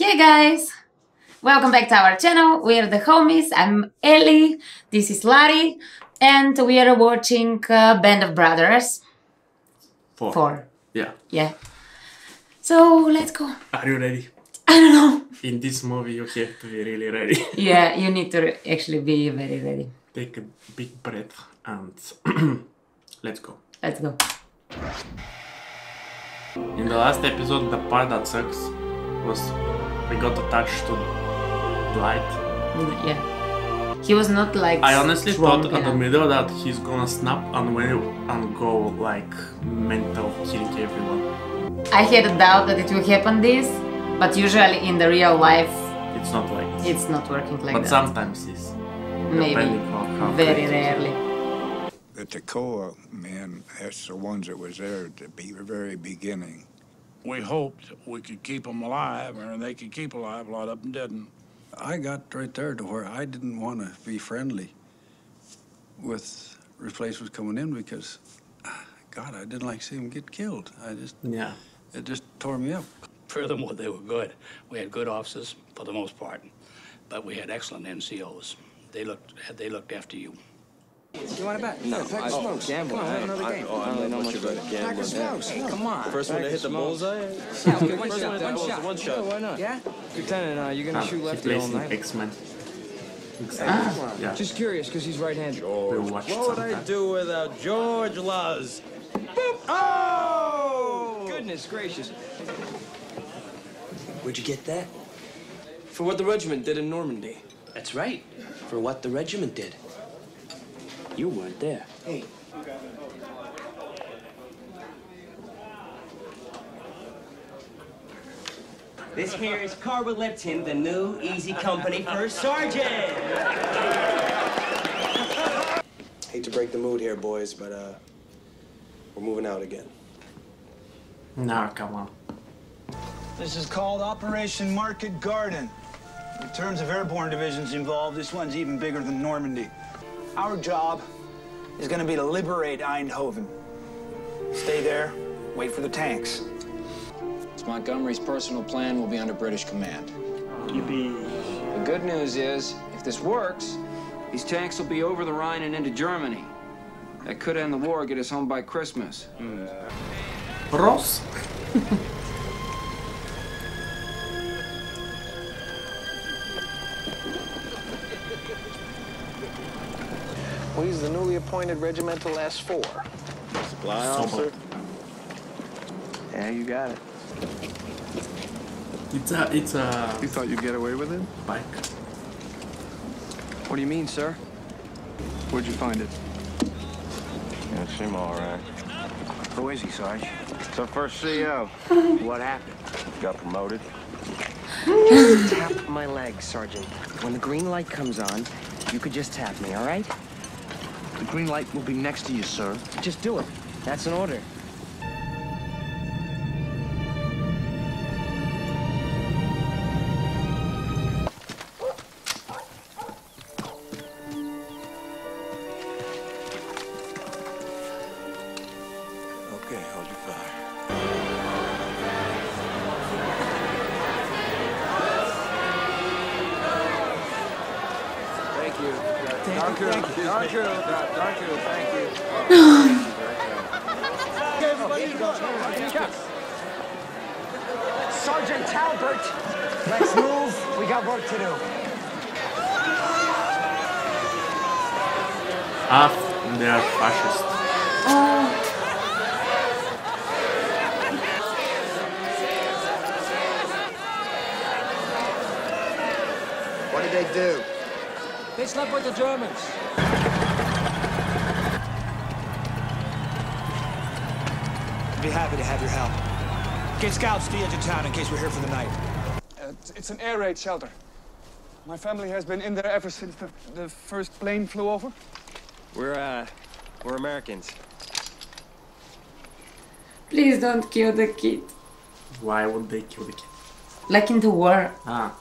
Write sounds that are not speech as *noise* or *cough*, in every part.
Hey guys! Welcome back to our channel. We are the homies. I'm Ellie. This is Larry. And we are watching uh, Band of Brothers Four. 4. Yeah. Yeah. So let's go. Are you ready? I don't know. In this movie, you have to be really ready. *laughs* Yeah, you need to actually be very ready. Take a big breath and *clears throat* let's go. Let's go. In the last episode, the part that sucks was we got attached to light. Yeah. He was not like. I honestly strong thought at the middle that he's gonna snap and will and go like mental, killing everyone. I had a doubt that it will happen this, but usually in the real life, It's not like this. it's not working like but that. But sometimes it's Maybe. depending on how Very great it is. rarely. The Toccoa men, that's the ones that was there at the very beginning. We hoped we could keep them alive, or they could keep alive. A lot of them didn't. I got right there to where I didn't want to be friendly with replacements coming in because, ah, God, I didn't like seeing them get killed. I just, Yeah. it just tore me up. Furthermore, they were good. We had good officers for the most part, but we had excellent NCOs. They looked they looked after you. You want to bet? No, pack of smokes. Gamble. Come on, have another game. Oh, I don't know much about Pack of smokes. Hey, come on. First one to hit the bullseye? Yeah, okay, one *laughs* First shot. one One shot. one shot. Yeah, why not? Yeah? Lieutenant, uh, you're gonna Ah, shoot he lefty all plays in night? X-Men. Ah. Yeah. Just curious, because he's right-handed. We'll watch it What would I do without George Luz? Oh! Goodness gracious. Where'd you get that? For what the regiment did in Normandy. That's right. For what the regiment did. You weren't there. Hey. This here is Carwood Lipton, the new Easy Company First Sergeant. Hate to break the mood here, boys, but uh, we're moving out again. Nah, come on. This is called Operation Market Garden. In terms of airborne divisions involved, this one's even bigger than Normandy. Our job is going to be to liberate Eindhoven. Stay there, wait for the tanks. Montgomery's personal plan will be under British command. The good news is, if this works, these tanks will be over the Rhine and into Germany. That could end the war, get us home by Christmas. Ross? *laughs* appointed regimental S4. Supply officer? Yeah, you got it. It's a it's a You thought you'd get away with it? bike. What do you mean, sir? Where'd you find it? Yeah, seem all right. Who is he, Sarge? It's our first CEO. *laughs* What happened? Got promoted. Tap my leg, Sergeant. When the green light comes on, you could just tap me, all right? The green light will be next to you, sir. Just do it. That's an order. Okay, hold your fire. Thank you. Thank you. Thank you. Thank you. Thank you. Sergeant Talbert! Let's move. We got work to do. Ah, they are fascist. What did they do? They slept with the Germans. I'd Be happy to have your help. Get scouts to the edge of town in case we're here for the night. It's, it's an air raid shelter. My family has been in there ever since the, the first plane flew over. We're, uh, we're Americans. Please don't kill the kid. Why would they kill the kid? Like in the war. Ah,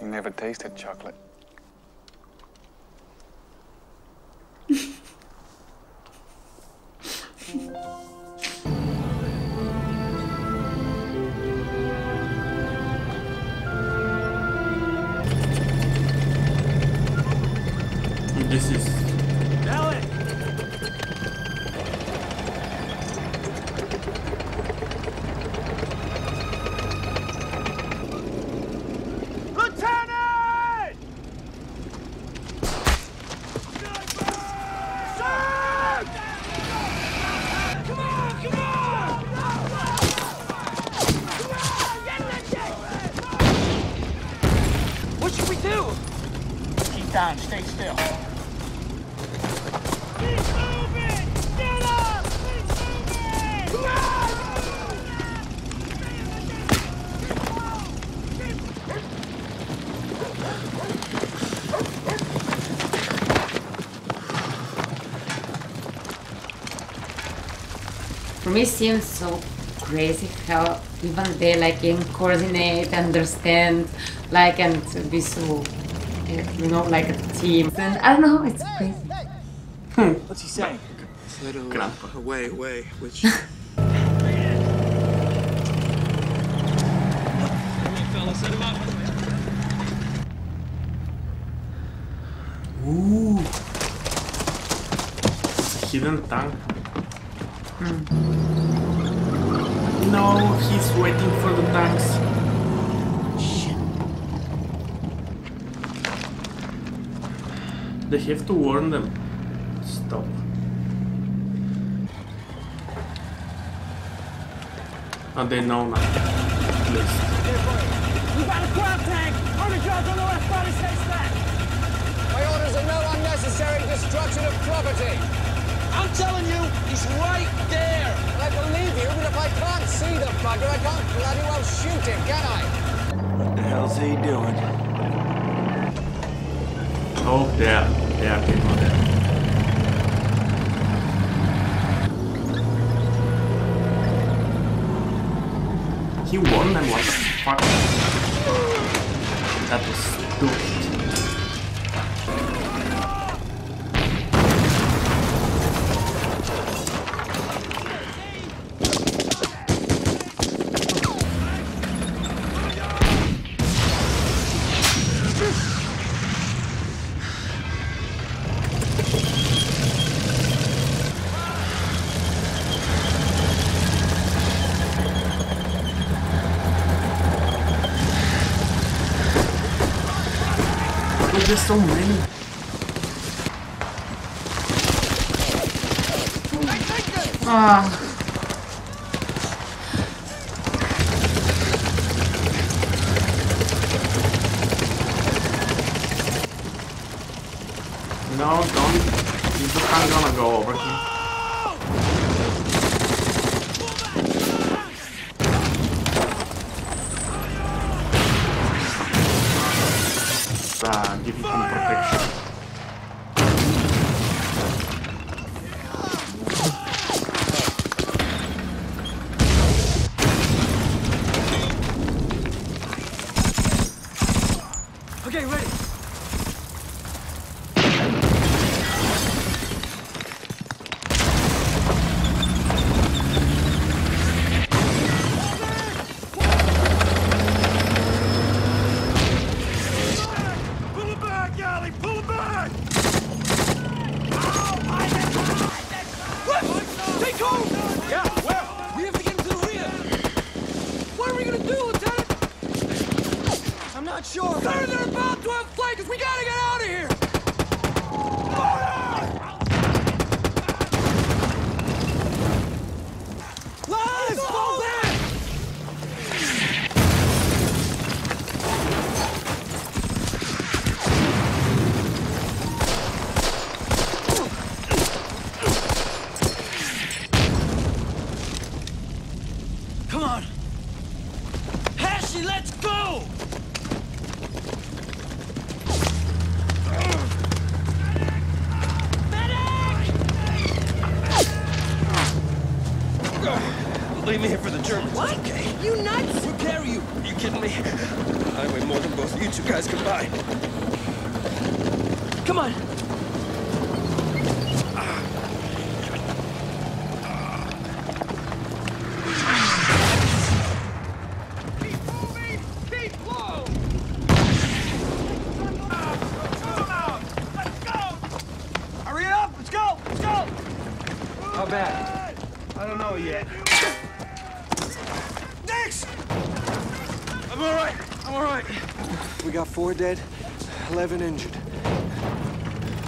You never tasted chocolate. Stay still. For me, it seems so crazy how even they like can coordinate, understand, like, and be so, you know, like a team. And I don't know, it's crazy. Hmm, what's he saying? Little Grandpa. away, away, which *laughs* Ooh. Hidden tank. Hmm. No, he's waiting for the tanks. They have to warn them. Stop. And they know now. At least. You got a ground tank! Underground on the left body says that! My orders are no unnecessary destruction of property. I'm telling you, he's right there! And I believe you, but if I can't see the bugger, I can't bloody well shoot him, can I? what the hell's he doing? Oh, there. There, people there. He won them like a fuck. That was stupid. Ah. No, don't. Is the tank gonna go over here? Leave me here for the Germans. What? Okay. You nuts? We'll carry you. Are you kidding me? I weigh more than both of you two guys combined. Come on. We got four dead, 11 injured.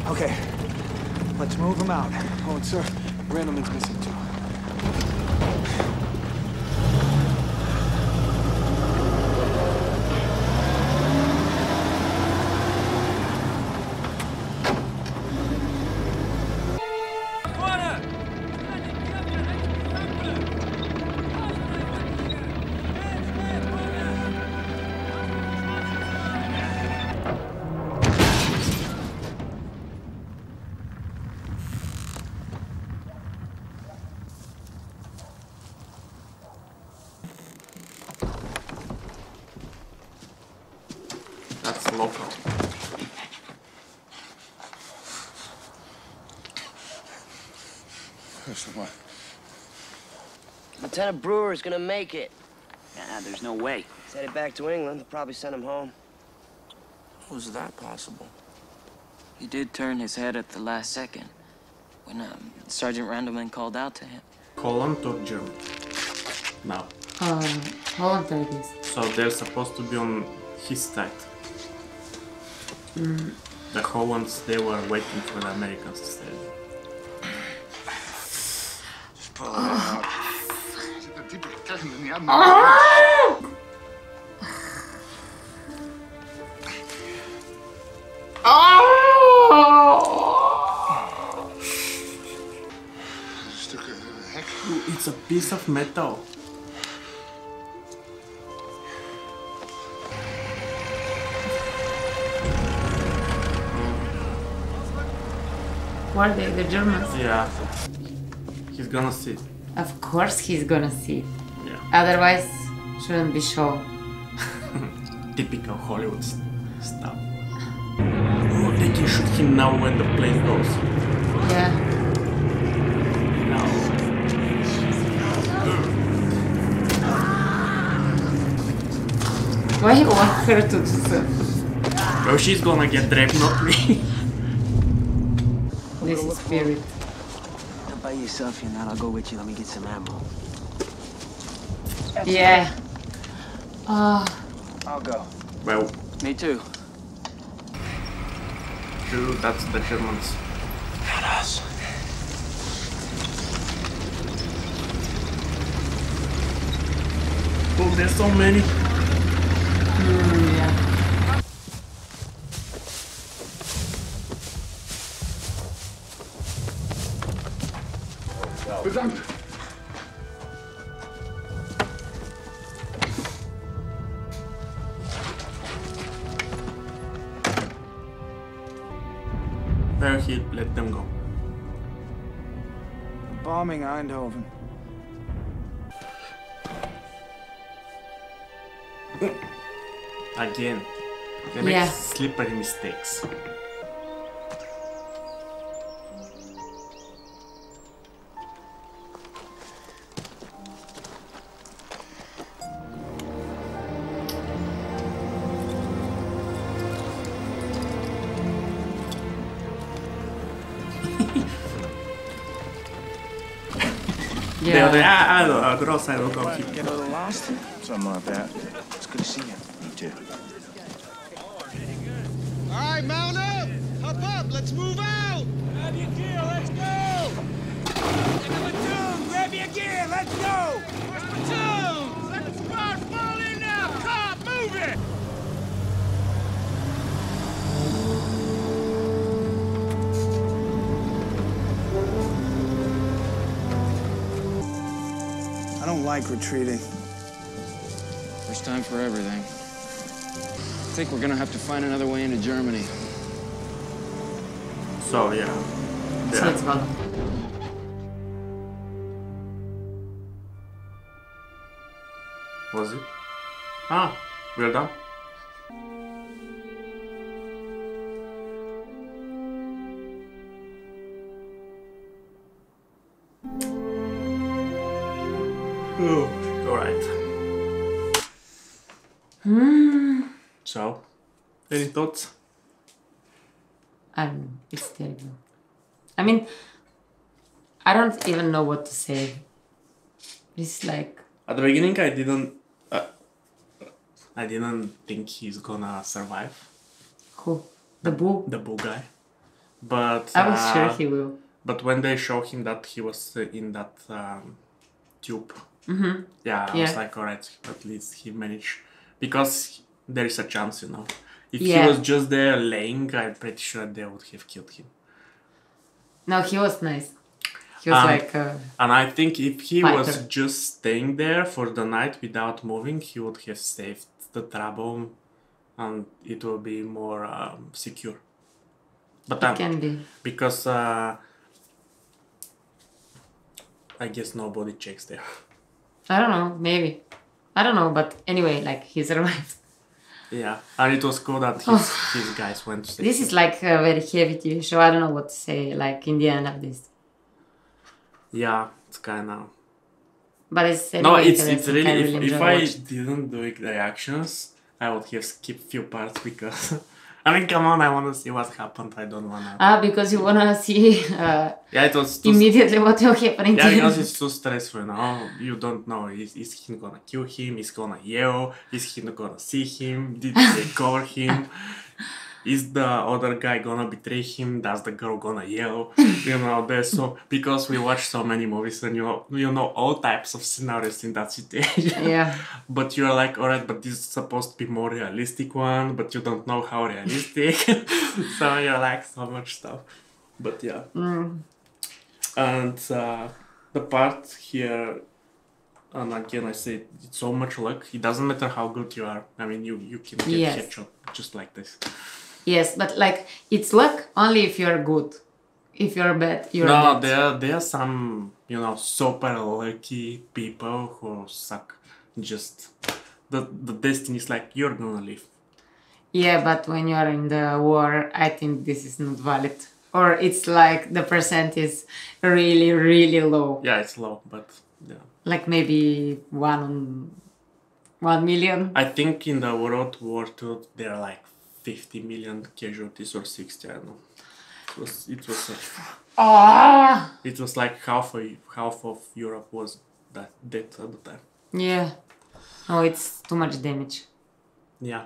Okay, let's move them out. Oh, and sir, Randleman's missing too. That's local. Lieutenant Brewer is gonna make it. Nah, there's no way. He's headed back to England. They'll probably send him home. Was that possible? He did turn his head at the last second when um, Sergeant Randleman called out to him. Holland or German? No. Uh, Holland it is. So they're supposed to be on his side. Mm. The Hollands, they were waiting for the Americans to stay. Just pull it out. Ooh, It's a piece of metal. What are they? The Germans? Yeah. He's gonna see. Of course he's gonna see. Yeah. Otherwise, shouldn't be shown. *laughs* Typical Hollywood stuff. Oh, they can shoot him now when the plane goes. Yeah. No. Why you want her to do so? Well, she's gonna get raped, not me. *laughs* This is spirit. Now by yourself, and I'll go with you. Let me get some ammo. Yeah. Ah. I'll go. well, Me too. true, that's the Germans. Not us. Oh, there's so many. Mm, yeah. Where let them go. Bombing Eindhoven. Again. They make Yeah. slippery mistakes. The Yeah. other, I, I don't, uh, gross, I don't go keep. Get a little lost? Something like that. It's good to see you. Me too. All right, mount up. Hop up. Let's move out. Grab your gear. Let's go. Platoon, grab your gear. Let's go. First platoon. Don't like retreating. First time for everything. I think we're gonna have to find another way into Germany. So, yeah. Yeah. it's. Was it? Ah, we're done. I mean, I don't even know what to say. It's like, At the beginning, I didn't. Uh, I didn't think he's gonna survive. Who? The bull? The bull guy. But I was uh, sure he will. But when they show him that he was in that um, tube, Mhm. yeah, I was like, alright, at least he managed because there is a chance, you know. If Yeah. he was just there laying, I'm pretty sure they would have killed him. No, he was nice. He was Um, like, uh, and I think if he was just staying there for the night without moving, he would have saved the trouble, and it will be more um, secure. But It can be. because uh, I guess nobody checks there. I don't know, maybe. I don't know, but anyway, like he survived. Yeah, and it was cool that his, Oh. his guys went to This is like a very heavy TV show. I don't know what to say. Like in the end of this, Yeah, it's kind of. but it's No, it's it's really. I If, really if I didn't do it reactions, I would have skipped few parts because. *laughs* I mean, come on! I want to see what happened. I don't wanna. Ah, because you wanna see uh, Yeah, it was immediately what will happen Yeah, because it's too stressful now. You don't know. Is, is he gonna kill him? Is he gonna yell? Is he gonna see him? Did they cover him? *laughs* Is the other guy gonna betray him? Does the girl gonna yell? *laughs* You know, there's so because we watch so many movies and you know you know all types of scenarios in that situation. Yeah. *laughs* But you're like, alright, but this is supposed to be more realistic one, but you don't know how realistic. *laughs* so you're like so much stuff. But yeah. Mm. And uh, the part here, and again I say it's so much luck. It doesn't matter how good you are. I mean, you you can get Yes. headshot just like this. Yes, but like it's luck only if you're good. If you're bad, you're no, bad. there there are some you know super lucky people who suck. Just the the destiny is like you're gonna live. Yeah, but when you are in the war, I think this is not valid. Or it's like the percent is really, really low. Yeah, it's low, but yeah. Like maybe one one million. I think in the World War Two there are like 50 million casualties or 60. I don't know. It was it was uh, Ah! it was like half of half of Europe was that dead at the time. Yeah. Oh, it's too much damage. Yeah.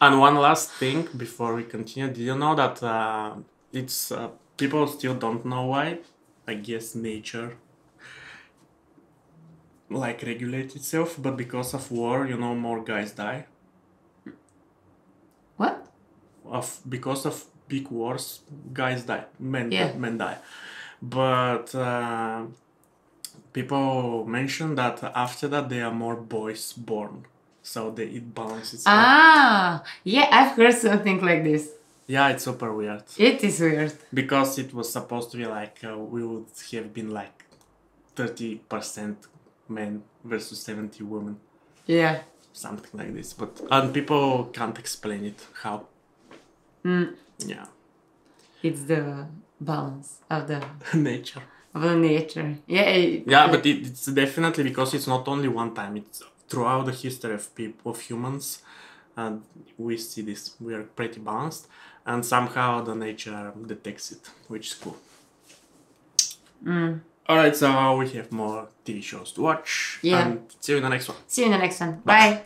And one last thing before we continue, did you know that uh, it's uh, people still don't know why? I guess nature like regulates itself, but because of war, you know, more guys die. Of because of big wars, guys die, men Yeah. men die. But uh, people mention that after that there are more boys born, so they it balances. out. Ah, yeah, I've heard something like this. Yeah, it's super weird. It is weird. Because it was supposed to be like uh, we would have been like thirty percent men versus seventy women, Yeah. something like this. But and people can't explain it how. Mm, Yeah, it's the balance of the *laughs* nature. of the nature. Yeah. it- Yeah, but it, it's definitely because it's not only one time. It's throughout the history of people of humans, and we see this. We are pretty balanced, and somehow the nature detects it, which is cool. Mm. All right, so we have more TV shows to watch. Yeah. And see you in the next one. See you in the next one. Bye. Bye.